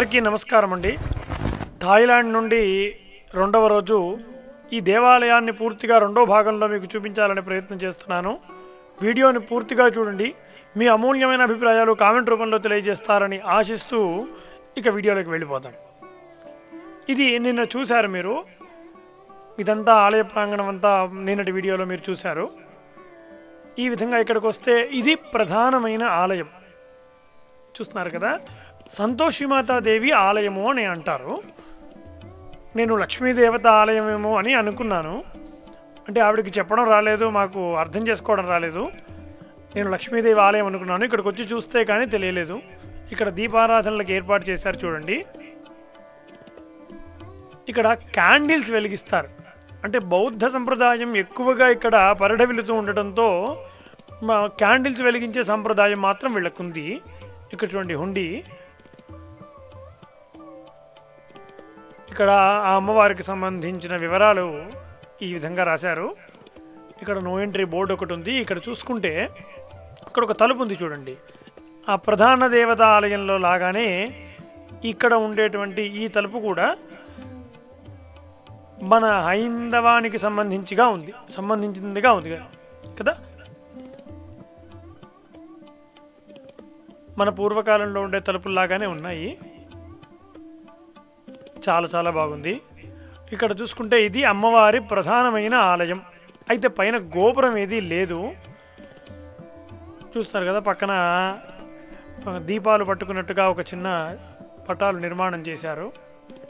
అందరికీ నమస్కారం అండి. థాయిలాండ్ నుండి రెండవ రోజు ఈ దేవాలయాన్ని పూర్తిగా రెండో భాగంలో మీకు చూపించాలని ప్రయత్నం చేస్తున్నాను. వీడియోని పూర్తిగా చూడండి. మీ అమూల్యమైన అభిప్రాయాలు కామెంట్ రూపంలో తెలియజేస్తారని ఆశిస్తూ ఇక వీడియోలోకి వెళ్ళిపోతాం. ఇది నిన్న చూశారు మీరు. ఇదంతా ఆలయ ప్రాంగణం అంతా నిన్నటి వీడియోలో మీరు చూశారు. ఈ విధంగా ఇక్కడికి వస్తే ఇది ప్రధానమైన ఆలయం. చూస్తున్నారు కదా? సంతోషిమాతాదేవి ఆలయము అని అంటారు. నేను లక్ష్మీదేవత ఆలయమేమో అని అనుకున్నాను. అంటే ఆవిడకి చెప్పడం రాలేదు మాకు అర్థం చేసుకోవడం రాలేదు. నేను లక్ష్మీదేవి ఆలయం అనుకున్నాను. ఇక్కడికి వచ్చి చూస్తే కానీ తెలియలేదు. ఇక్కడ దీపారాధనలకు ఏర్పాటు చేశారు చూడండి. ఇక్కడ క్యాండిల్స్ వెలిగిస్తారు. అంటే బౌద్ధ సంప్రదాయం ఎక్కువగా ఇక్కడ పరడవిలుతూ ఉండటంతో మా క్యాండిల్స్ వెలిగించే సంప్రదాయం మాత్రం వీళ్ళకుంది. ఇక్కడ చూడండి హుండీ. ఇక్కడ ఆ అమ్మవారికి సంబంధించిన వివరాలు ఈ విధంగా రాశారు. ఇక్కడ నో ఎంట్రీ బోర్డు ఒకటి ఉంది. ఇక్కడ చూసుకుంటే ఇక్కడ ఒక తలుపు ఉంది చూడండి. ఆ ప్రధాన దేవత ఆలయంలో లాగానే ఇక్కడ ఉండేటువంటి ఈ తలుపు కూడా మన హైందవానికి సంబంధించిగా ఉంది. సంబంధించిందిగా ఉంది కదా? మన పూర్వకాలంలో ఉండే తలుపుల్లాగానే ఉన్నాయి. చాలా చాలా బాగుంది. ఇక్కడ చూసుకుంటే ఇది అమ్మవారి ప్రధానమైన ఆలయం. అయితే పైన గోపురం ఏది లేదు. చూస్తారు కదా పక్కన దీపాలు పట్టుకున్నట్టుగా ఒక చిన్న పటాలు నిర్మాణం చేశారు.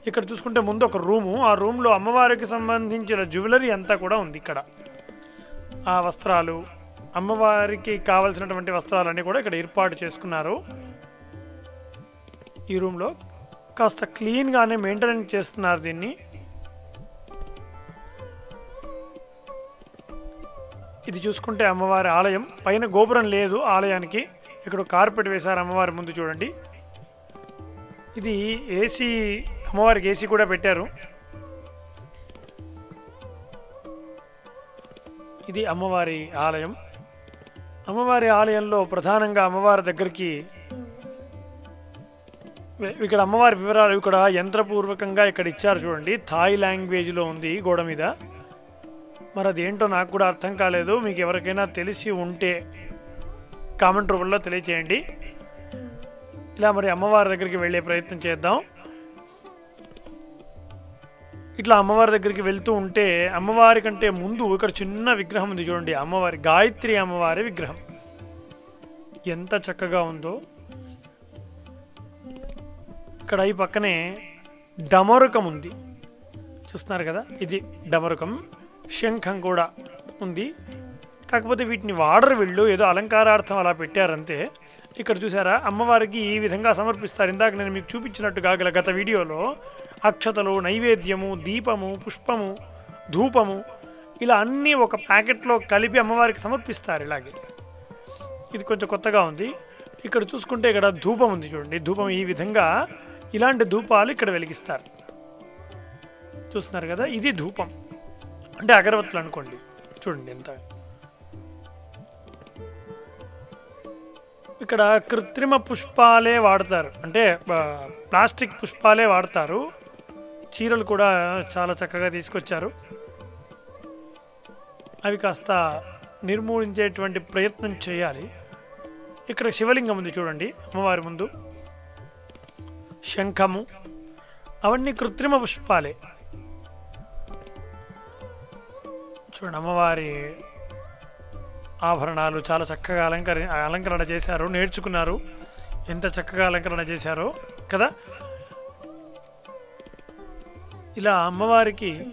ఇక్కడ చూసుకుంటే ముందు ఒక రూము. ఆ రూమ్లో అమ్మవారికి సంబంధించిన జ్యువెలరీ అంతా కూడా ఉంది ఇక్కడ. ఆ వస్త్రాలు అమ్మవారికి కావలసినటువంటి వస్త్రాలన్నీ కూడా ఇక్కడ ఏర్పాటు చేసుకున్నారు. ఈ రూమ్లో కాస్త క్లీన్గానే మెయింటెనెన్స్ చేస్తున్నారు దీన్ని. ఇది చూసుకుంటే అమ్మవారి ఆలయం. పైన గోపురం లేదు ఆలయానికి. ఇక్కడ కార్పెట్ వేశారు అమ్మవారి ముందు చూడండి. ఇది ఏసీ అమ్మవారికి ఏసీ కూడా పెట్టారు. ఇది అమ్మవారి ఆలయం. అమ్మవారి ఆలయంలో ప్రధానంగా అమ్మవారి దగ్గరికి ఇక్కడ అమ్మవారి వివరాలు ఇక్కడ యంత్రపూర్వకంగా ఇక్కడ ఇచ్చారు చూడండి. థాయ్ లాంగ్వేజ్లో ఉంది గోడ మీద. మరి అదేంటో నాకు కూడా అర్థం కాలేదు. మీకు ఎవరికైనా తెలిసి ఉంటే కామెంట్ రూపంలో తెలియచేయండి. ఇలా మరి అమ్మవారి దగ్గరికి వెళ్ళే ప్రయత్నం చేద్దాం. ఇట్లా అమ్మవారి దగ్గరికి వెళ్తూ ఉంటే అమ్మవారి కంటే ముందు ఇక్కడ చిన్న విగ్రహం ఉంది చూడండి. అమ్మవారి గాయత్రి అమ్మవారి విగ్రహం. ఎంత చక్కగా ఉందో. ఇక్కడ ఈ పక్కనే డమరుకం ఉంది. చూస్తున్నారు కదా? ఇది డమరుకం. శంఖం కూడా ఉంది. కాకపోతే వీటిని వాడరు వీళ్ళు. ఏదో అలంకారార్థం అలా పెట్టారంతే. ఇక్కడ చూసారా? అమ్మవారికి ఈ విధంగా సమర్పిస్తారు. ఇందాక నేను మీకు చూపించినట్టుగా గల గత వీడియోలో అక్షతలు నైవేద్యము దీపము పుష్పము ధూపము ఇలా అన్నీ ఒక ప్యాకెట్లో కలిపి అమ్మవారికి సమర్పిస్తారు ఇలాగే. ఇది కొంచెం కొత్తగా ఉంది. ఇక్కడ చూసుకుంటే ఇక్కడ ధూపం ఉంది చూడండి. ధూపం ఈ విధంగా ఇలాంటి ధూపాలు ఇక్కడ వెలిగిస్తారు. చూస్తున్నారు కదా ఇది ధూపం. అంటే అగరవత్తులు అనుకోండి. చూడండి ఎంత. ఇక్కడ కృత్రిమ పుష్పాలే వాడతారు. అంటే ప్లాస్టిక్ పుష్పాలే వాడతారు. చీరలు కూడా చాలా చక్కగా తీసుకొచ్చారు. అవి కాస్త నిర్మూలించేటువంటి ప్రయత్నం చేయాలి. ఇక్కడ శివలింగం ఉంది చూడండి అమ్మవారి ముందు. శంఖము అవన్నీ కృత్రిమ పుష్పాలే. చూడండి అమ్మవారి ఆభరణాలు చాలా చక్కగా అలంకరి అలంకరణ చేశారు నేర్చుకున్నారు. ఎంత చక్కగా అలంకరణ చేశారో కదా? ఇలా అమ్మవారికి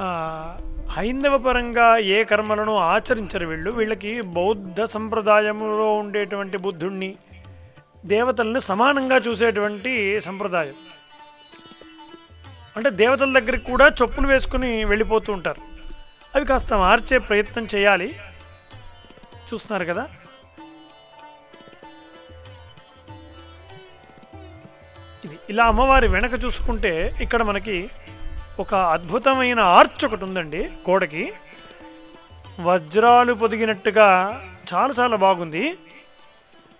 హైందవపరంగా హైందవ పరంగా ఏ కర్మలను ఆచరించరు వీళ్ళు. వీళ్ళకి బౌద్ధ సంప్రదాయంలో ఉండేటువంటి బుద్ధుణ్ణి దేవతల్ని సమానంగా చూసేటువంటి సంప్రదాయం. అంటే దేవతల దగ్గరికి కూడా చొప్పులు వేసుకుని వెళ్ళిపోతూ ఉంటారు. అవి కాస్త మార్చే ప్రయత్నం చేయాలి. చూస్తున్నారు కదా? ఇది ఇలా అమ్మవారి వెనక చూసుకుంటే ఇక్కడ మనకి ఒక అద్భుతమైన ఆర్చ్ ఒకటి ఉందండి గోడకి. వజ్రాలు పొదిగినట్టుగా చాలా చాలా బాగుంది.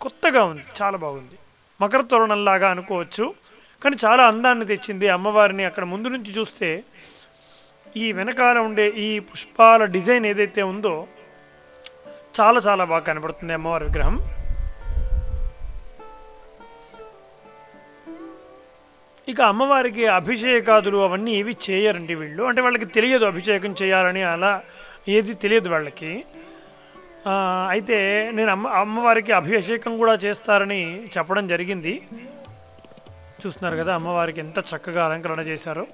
కొత్తగా ఉంది చాలా బాగుంది. మకర తోరణంలాగా అనుకోవచ్చు కానీ చాలా అందాన్ని తెచ్చింది అమ్మవారిని అక్కడ ముందు నుంచి చూస్తే ఈ వెనకాల ఉండే ఈ పుష్పాల డిజైన్ ఏదైతే ఉందో చాలా చాలా బాగా కనబడుతుంది అమ్మవారి విగ్రహం. ఇక అమ్మవారికి అభిషేకాదులు అవన్నీ ఏవి చేయరండి వీళ్ళు? అంటే వాళ్ళకి తెలియదు అభిషేకం చేయాలని అలా ఏది తెలియదు వాళ్ళకి. అయితే నేను అమ్మ అమ్మవారికి అభిషేకం కూడా చేస్తారని చెప్పడం జరిగింది. చూస్తున్నారు కదా అమ్మవారికి ఎంత చక్కగా అలంకరణ చేశారో.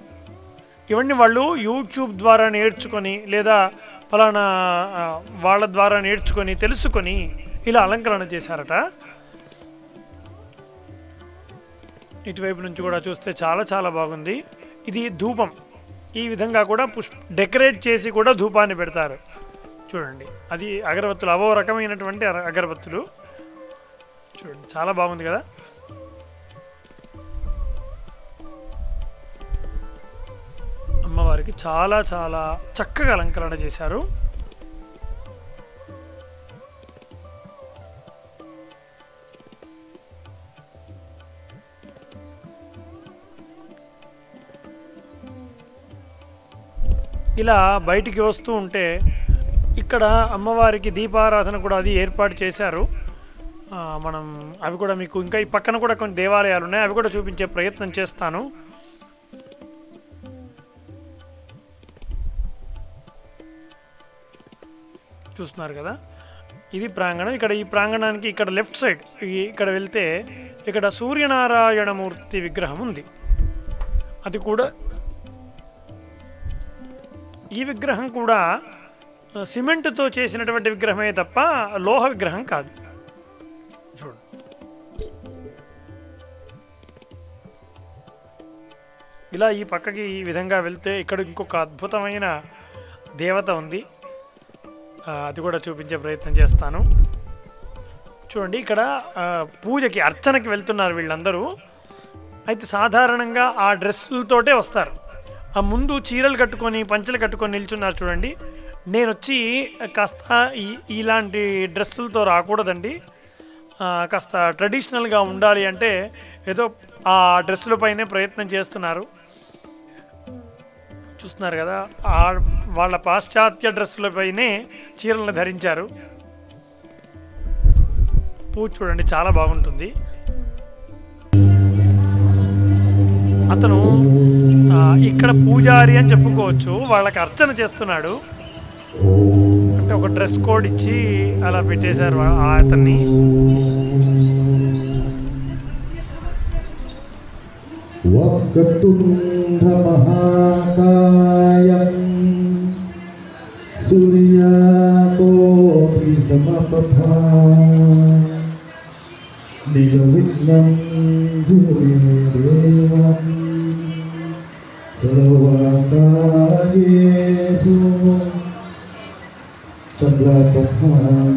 ఇవన్నీ వాళ్ళు యూట్యూబ్ ద్వారా నేర్చుకొని లేదా ఫలానా వాళ్ళ ద్వారా నేర్చుకొని తెలుసుకొని ఇలా అలంకరణ చేశారట. ఇటువైపు నుంచి కూడా చూస్తే చాలా చాలా బాగుంది. ఇది ధూపం. ఈ విధంగా కూడా పుష్ డెకరేట్ చేసి కూడా ధూపాన్ని పెడతారు. చూడండి. అది అగరబత్తులు. అవో రకమైనటువంటి అగరబత్తులు. చూడండి చాలా బాగుంది కదా? అమ్మవారికి చాలా చాలా చక్కగా అలంకరణ చేశారు. ఇలా బయటికి వస్తూ ఉంటే ఇక్కడ అమ్మవారికి దీపారాధన కూడా అది ఏర్పాటు చేశారు. మనం అవి కూడా మీకు ఇంకా ఈ పక్కన కూడా కొన్ని దేవాలయాలు ఉన్నాయి. అవి కూడా చూపించే ప్రయత్నం చేస్తాను. చూస్తున్నారు కదా? ఇది ప్రాంగణం. ఇక్కడ ఈ ప్రాంగణానికి ఇక్కడ లెఫ్ట్ సైడ్ ఇక్కడ వెళ్తే ఇక్కడ సూర్యనారాయణమూర్తి విగ్రహం ఉంది. అది కూడా ఈ విగ్రహం కూడా సిమెంట్తో చేసినటువంటి విగ్రహమే తప్ప లోహ విగ్రహం కాదు. చూడు. ఇలా ఈ పక్కకి ఈ విధంగా వెళ్తే ఇక్కడ ఇంకొక అద్భుతమైన దేవత ఉంది. అది కూడా చూపించే ప్రయత్నం చేస్తాను. చూడండి ఇక్కడ పూజకి అర్చనకి వెళ్తున్నారు వీళ్ళందరూ. అయితే సాధారణంగా ఆ డ్రెస్సులతోటే వస్తారు. ఆ ముందు చీరలు కట్టుకొని పంచలు కట్టుకొని నిల్చున్నారు చూడండి. నేను వచ్చి కాస్త ఈ- ఇలాంటి డ్రెస్సులతో రాకూడదండి. కాస్త ట్రెడిషనల్గా ఉండాలి అంటే ఏదో ఆ డ్రెస్సుల పైనే ప్రయత్నం చేస్తున్నారు. చూస్తున్నారు కదా ఆ వాళ్ళ పాశ్చాత్య డ్రెస్సులపైనే చీరలను ధరించారు. పూ చూడండి చాలా బాగుంటుంది. అతను ఇక్కడ పూజారి అని చెప్పుకోవచ్చు వాళ్ళకి అర్చన చేస్తున్నాడు. అంటే ఒక డ్రెస్ కోడ్ ఇచ్చి అలా పెట్టేశారు ఆ అతన్ని వక్తుండ్రమహాకాయం సూర్యాకోపి సమపభా నిలవిఘ్నం సర్వాకారం Thank you.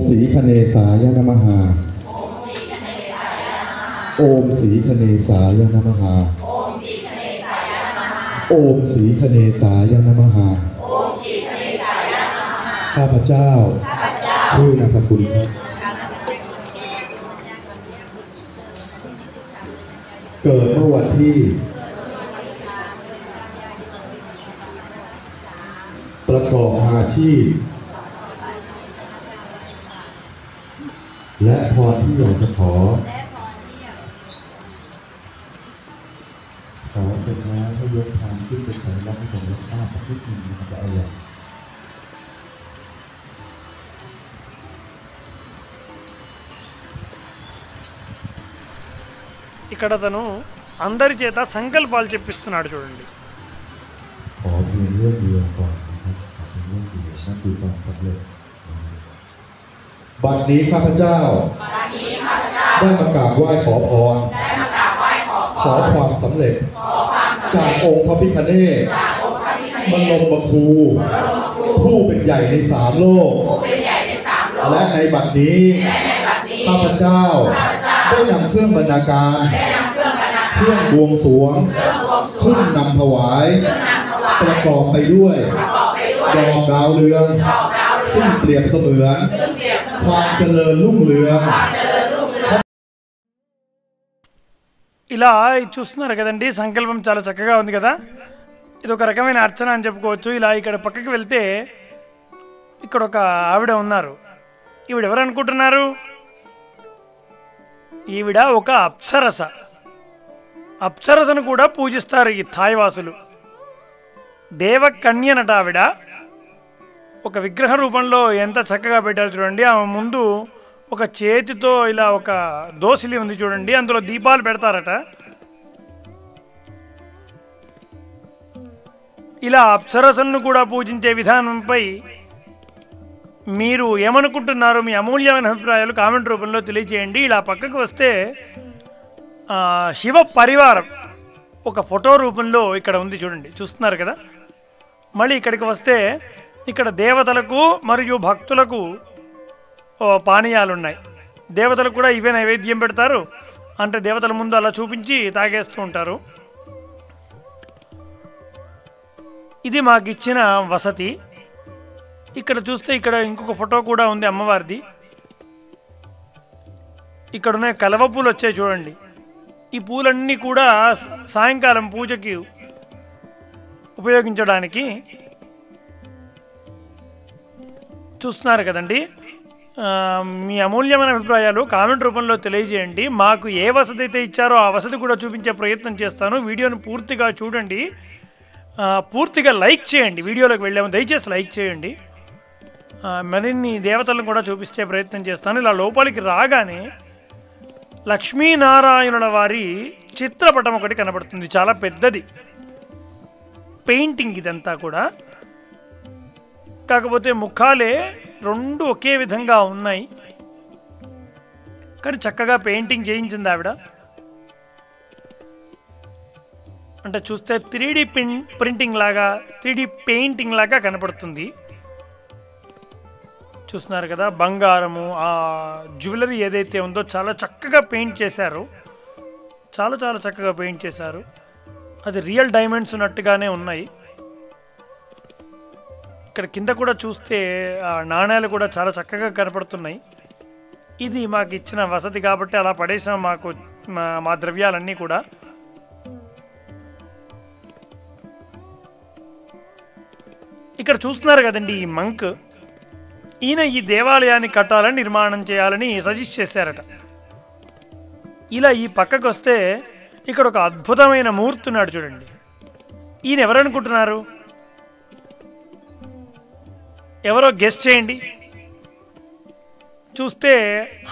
โอมสีคเนสายนมหา โอมสีคเนสายนมหา โอมสีคเนสายนมหา ข้าพเจ้า ชื่อนามสกุลครับ เกิดเมื่อวันที่ประกอบอาชีพ และพรที่อยากจะขอ ขอเสร็จแล้วให้ยกทานขึ้นเป็นสัญลักษณ์ให้ผมรับทราบสักนิดหนึ่งนะครับจะเอาอย่าง ఇక్కడ అతను అందరి చేత సంకల్పాలు చెప్పిస్తున్నాడు చూడండి ขอเพียงเรื่องเดียวก่อนนะครับขอเพียงเรื่องเดียวนั่นคือ คือความสำเร็จ บัดนี้ข้าพเจ้า ได้มากราบไหว้ขอพรขอความสำเร็จ จากองค์พระพิฆเนศบรมครูผู้เป็นใหญ่ในสามโลก และในบัดนี้ข้าพเจ้าได้นำเครื่องบรรณาการ เครื่องบวงสรวง ขึ้นนำถวาย ประกอบไปด้วย ดอกดาวเรือง ซึ่งเปรียบเสมือน ความเจริญรุ่งเรือง ఇలా చూస్తున్నారు కదండి సంకల్పం చాలా చక్కగా ఉంది కదా ఇది ఒక రకమైన అర్చన అని చెప్పుకోవచ్చు ఇలా ఇక్కడ పక్కకి వెళ్తే ఇక్కడ ఒక ఆవిడ ఉన్నారు ఈవిడ ఎవరు అనుకుంటున్నారు ఈవిడ ఒక అప్సరస అప్సరసను కూడా పూజిస్తారు ఈ థాయివాసులు దేవకన్యనట ఆవిడ ఒక విగ్రహ రూపంలో ఎంత చక్కగా పెట్టారు చూడండి. ఆమె ముందు ఒక చేతితో ఇలా ఒక దోసిలి ఉంది చూడండి. అందులో దీపాలు పెడతారట. ఇలా అప్సరసన్ను కూడా పూజించే విధానంపై మీరు ఏమనుకుంటున్నారు మీ అమూల్యమైన అభిప్రాయాలు కామెంట్ రూపంలో తెలియజేయండి ఇలా పక్కకు వస్తే శివ పరివారం ఒక ఫోటో రూపంలో ఇక్కడ ఉంది చూడండి. చూస్తున్నారు కదా? మళ్ళీ ఇక్కడికి వస్తే ఇక్కడ దేవతలకు మరియు భక్తులకు పానీయాలున్నాయి. పానీయాలు ఉన్నాయి దేవతలకు కూడా ఇవే నైవేద్యం పెడతారు. అంటే దేవతల ముందు అలా చూపించి తాగేస్తూ ఉంటారు. ఇది మాకు ఇచ్చిన వసతి. ఇక్కడ చూస్తే ఇక్కడ ఇంకొక ఫోటో కూడా ఉంది అమ్మవారిది. ఇక్కడ ఉన్న కలవ పూలు వచ్చాయి చూడండి. ఈ పూలన్నీ కూడా సాయంకాలం పూజకి ఉపయోగించడానికి చూస్తున్నారు కదండి. మీ అమూల్యమైన అభిప్రాయాలు కామెంట్ రూపంలో తెలియజేయండి. మాకు ఏ వసతి అయితే ఇచ్చారో ఆ వసతి కూడా చూపించే ప్రయత్నం చేస్తాను. వీడియోను పూర్తిగా చూడండి. పూర్తిగా లైక్ చేయండి. వీడియోలోకి వెళ్ళాము. దయచేసి లైక్ చేయండి. మరిన్ని దేవతలను కూడా చూపించే ప్రయత్నం చేస్తాను. ఇలా లోపలికి రాగానే లక్ష్మీనారాయణుల వారి చిత్రపటం ఒకటి కనబడుతుంది. చాలా పెద్దది. పెయింటింగ్ ఇదంతా కూడా. కాకపోతే ముఖాలే రెండు ఒకే విధంగా ఉన్నాయి. కానీ చక్కగా పెయింటింగ్ చేయించింది ఆవిడ. అంటే చూస్తే త్రీ పిన్ ప్రింటింగ్ లాగా త్రీ పెయింటింగ్ లాగా కనపడుతుంది. చూస్తున్నారు కదా బంగారము ఆ జ్యువెలరీ ఏదైతే ఉందో చాలా చక్కగా పెయింట్ చేశారు. చాలా చాలా చక్కగా పెయింట్ చేశారు. అది రియల్ డైమండ్స్ ఉన్నట్టుగానే ఉన్నాయి. ఇక్కడ కింద కూడా చూస్తే ఆ నాణ్యాలు కూడా చాలా చక్కగా కనపడుతున్నాయి. ఇది మాకు ఇచ్చిన వసతి కాబట్టి అలా పడేసాం మాకు మా మా ద్రవ్యాలన్నీ కూడా. ఇక్కడ చూస్తున్నారు కదండి ఈ మంక్. ఈయన ఈ దేవాలయాన్ని కట్టాలని నిర్మాణం చేయాలని సజెస్ట్ చేశారట. ఇలా ఈ పక్కకు వస్తే ఇక్కడ ఒక అద్భుతమైన మూర్తి ఉన్నాడు చూడండి. ఈయన ఎవరనుకుంటున్నారు? ఎవరో గెస్ట్ చేయండి. చూస్తే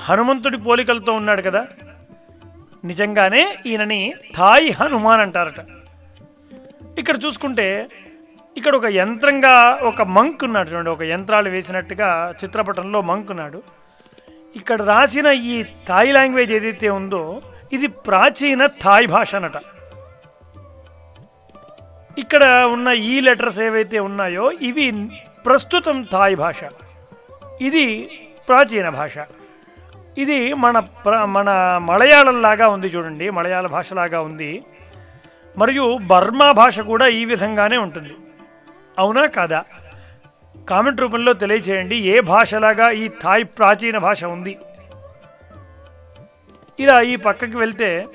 హనుమంతుడి పోలికలతో ఉన్నాడు కదా. నిజంగానే ఈయనని థాయి హనుమాన్ అంటారట. ఇక్కడ చూసుకుంటే ఇక్కడ ఒక యంత్రంగా ఒక మంక్ ఉన్నాడు చూడండి ఒక యంత్రాలు వేసినట్టుగా చిత్రపటంలో మంక్ ఉన్నాడు. ఇక్కడ రాసిన ఈ థాయ్ లాంగ్వేజ్ ఏదైతే ఉందో ఇది ప్రాచీన థాయ్ భాష అనట ఇక్కడ ఉన్న ఈ లెటర్స్ ఏవైతే ఉన్నాయో ఇవి ప్రస్తుతం థాయ్ భాష. ఇది ప్రాచీన భాష. ఇది మన ప్ర మన మలయాళం లాగా ఉంది చూడండి మలయాళ భాషలాగా ఉంది. మరియు బర్మా భాష కూడా ఈ విధంగానే ఉంటుంది. అవునా కాదా? కామెంట్ రూపంలో తెలియచేయండి ఏ భాషలాగా ఈ థాయ్ ప్రాచీన భాష ఉంది? ఇలా ఈ పక్కకి వెళ్తే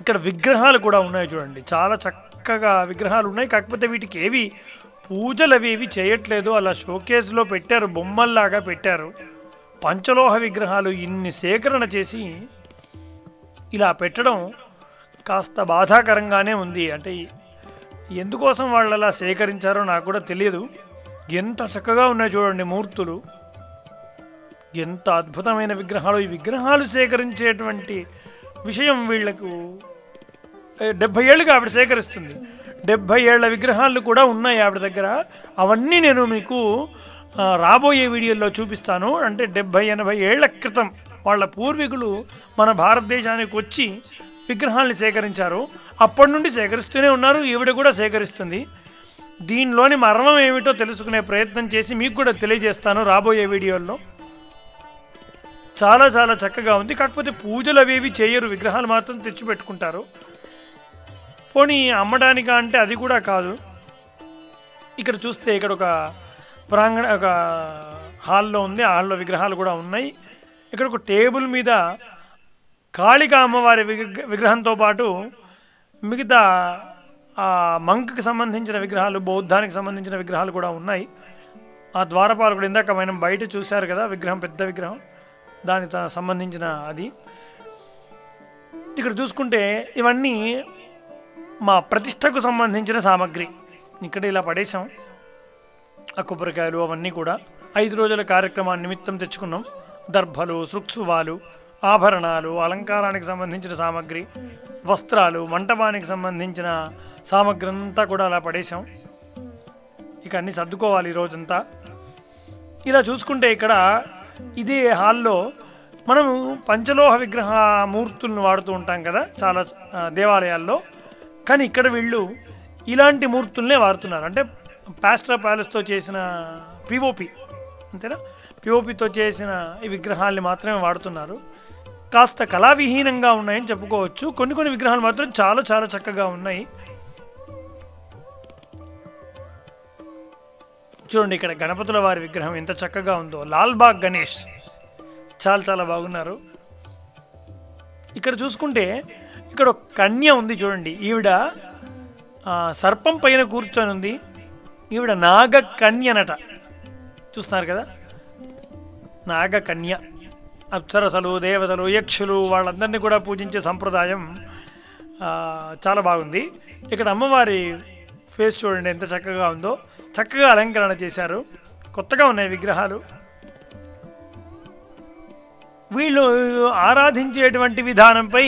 ఇక్కడ విగ్రహాలు కూడా ఉన్నాయి చూడండి. చాలా చక్కగా విగ్రహాలు ఉన్నాయి కాకపోతే వీటికి ఏవి పూజలు అవి ఏవి చేయట్లేదు. అలా షోకేస్లో పెట్టారు బొమ్మల్లాగా పెట్టారు. పంచలోహ విగ్రహాలు ఇన్ని సేకరణ చేసి ఇలా పెట్టడం కాస్త బాధాకరంగానే ఉంది. అంటే ఎందుకోసం వాళ్ళు అలా సేకరించారో నాకు కూడా తెలియదు. ఎంత చక్కగా ఉన్నాయి చూడండి మూర్తులు. ఎంత అద్భుతమైన విగ్రహాలు. ఈ విగ్రహాలు సేకరించేటువంటి విషయం వీళ్ళకు డెబ్భై ఏళ్ళుగా ఆవిడ సేకరిస్తుంది. డెబ్భై ఏళ్ళ విగ్రహాలు కూడా ఉన్నాయి ఆవిడ దగ్గర. అవన్నీ నేను మీకు రాబోయే వీడియోల్లో చూపిస్తాను. అంటే డెబ్భై ఎనభై ఏళ్ళ క్రితం వాళ్ళ పూర్వీకులు మన భారతదేశానికి వచ్చి విగ్రహాల్ని సేకరించారు. అప్పటి నుండి సేకరిస్తూనే ఉన్నారు ఈవిడ కూడా సేకరిస్తుంది. దీనిలోని మర్మం ఏమిటో తెలుసుకునే ప్రయత్నం చేసి మీకు కూడా తెలియజేస్తాను రాబోయే వీడియోల్లో. చాలా చాలా చక్కగా ఉంది. కాకపోతే పూజలు అవి చేయరు విగ్రహాలు మాత్రం తెచ్చిపెట్టుకుంటారు. పోనీ అమ్మడానికా అంటే అది కూడా కాదు. ఇక్కడ చూస్తే ఇక్కడ ఒక ప్రాంగణ ఒక హాల్లో ఉంది హాల్లో విగ్రహాలు కూడా ఉన్నాయి. ఇక్కడ ఒక టేబుల్ మీద కాళిక అమ్మవారి విగ్ర- విగ్రహంతో పాటు మిగతా ఆ మంక్కి సంబంధించిన విగ్రహాలు బౌద్ధానికి సంబంధించిన విగ్రహాలు కూడా ఉన్నాయి. ఆ ద్వారపాలకుడు ఇందాక మనం బయట చూశారు కదా విగ్రహం పెద్ద విగ్రహం. దానికి సంబంధించిన అది. ఇక్కడ చూసుకుంటే ఇవన్నీ మా ప్రతిష్టకు సంబంధించిన సామాగ్రి. ఇక్కడ ఇలా పడేసాం ఆ కొబ్బరికాయలు అవన్నీ కూడా ఐదు రోజుల కార్యక్రమాన్ని నిమిత్తం తెచ్చుకున్నాం. దర్భలు సృక్సువాలు ఆభరణాలు అలంకారానికి సంబంధించిన సామాగ్రి వస్త్రాలు మంటపానికి సంబంధించిన సామాగ్రి అంతా కూడా అలా పడేసాం ఇక అన్నీ సర్దుకోవాలి ఈ రోజంతా. ఇలా చూసుకుంటే ఇక్కడ ఇదే హాల్లో మనము పంచలోహ విగ్రహ మూర్తులను వాడుతూ ఉంటాం కదా చాలా దేవాలయాల్లో. కానీ ఇక్కడ వీళ్ళు ఇలాంటి మూర్తుల్నే వాడుతున్నారు. అంటే పాస్ట్రా ప్యాలెస్తో చేసిన పిఓపి అంతేనా? పిఓపితో చేసిన ఈ విగ్రహాల్ని మాత్రమే వాడుతున్నారు. కాస్త కళావిహీనంగా ఉన్నాయని చెప్పుకోవచ్చు. కొన్ని కొన్ని విగ్రహాలు మాత్రం చాలా చాలా చక్కగా ఉన్నాయి. చూడండి ఇక్కడ గణపతుల వారి విగ్రహం ఎంత చక్కగా ఉందో. లాల్బాగ్ గణేష్. చాలా చాలా బాగున్నారు. ఇక్కడ చూసుకుంటే ఇక్కడ ఒక కన్య ఉంది చూడండి. ఈవిడ సర్పం పైన కూర్చొని ఉంది. ఈవిడ నాగ కన్యనట చూస్తున్నారు కదా? నాగ కన్య అప్సరసలు దేవతలు యక్షులు వాళ్ళందరినీ కూడా పూజించే సంప్రదాయం చాలా బాగుంది. ఇక్కడ అమ్మవారి ఫేస్ చూడండి ఎంత చక్కగా ఉందో. చక్కగా అలంకరణ చేశారు. కొత్తగా ఉన్నాయి విగ్రహాలు. వీళ్ళు ఆరాధించేటువంటి విధానంపై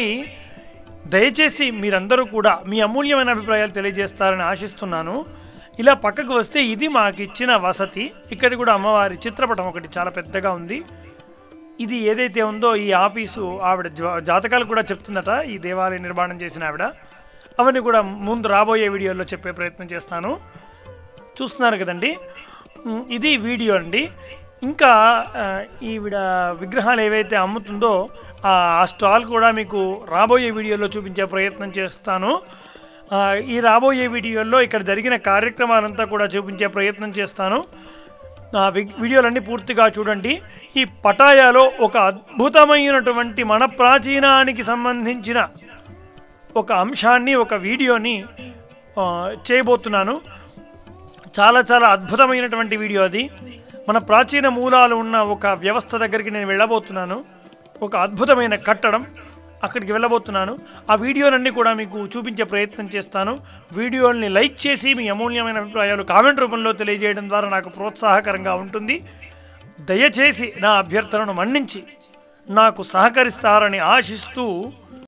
దయచేసి మీరందరూ కూడా మీ అమూల్యమైన అభిప్రాయాలు తెలియజేస్తారని ఆశిస్తున్నాను. ఇలా పక్కకు వస్తే ఇది మాకు ఇచ్చిన వసతి. ఇక్కడ కూడా అమ్మవారి చిత్రపటం ఒకటి చాలా పెద్దగా ఉంది. ఇది ఏదైతే ఉందో ఈ ఆఫీసు ఆవిడ జాతకాలు కూడా చెప్తుందట ఈ దేవాలయ నిర్మాణం చేసిన ఆవిడ. అవన్నీ కూడా ముందు రాబోయే వీడియోలో చెప్పే ప్రయత్నం చేస్తాను. చూస్తున్నారు కదండి? ఇది వీడియో అండి. ఇంకా ఈవిడ విగ్రహాలు ఏవైతే అమ్ముతుందో ఆ స్టాల్ కూడా మీకు రాబోయే వీడియోలో చూపించే ప్రయత్నం చేస్తాను. ఈ రాబోయే వీడియోలో ఇక్కడ జరిగిన కార్యక్రమాలంతా కూడా చూపించే ప్రయత్నం చేస్తాను. ఆ వీడియోలన్నీ పూర్తిగా చూడండి. ఈ పటాయాలో ఒక అద్భుతమైనటువంటి మన ప్రాచీనానికి సంబంధించిన ఒక అంశాన్ని ఒక వీడియోని చేయబోతున్నాను. చాలా చాలా అద్భుతమైనటువంటి వీడియో అది. మన ప్రాచీన మూలాలు ఉన్న ఒక వ్యవస్థ దగ్గరికి నేను వెళ్ళబోతున్నాను. ఒక అద్భుతమైన కట్టడం అక్కడికి వెళ్ళబోతున్నాను. ఆ వీడియోలన్నీ కూడా మీకు చూపించే ప్రయత్నం చేస్తాను. వీడియోల్ని లైక్ చేసి మీ అమూల్యమైన అభిప్రాయాలు కామెంట్ రూపంలో తెలియజేయడం ద్వారా నాకు ప్రోత్సాహకరంగా ఉంటుంది. దయచేసి నా అభ్యర్థనను మన్నించి నాకు సహకరిస్తారని ఆశిస్తూ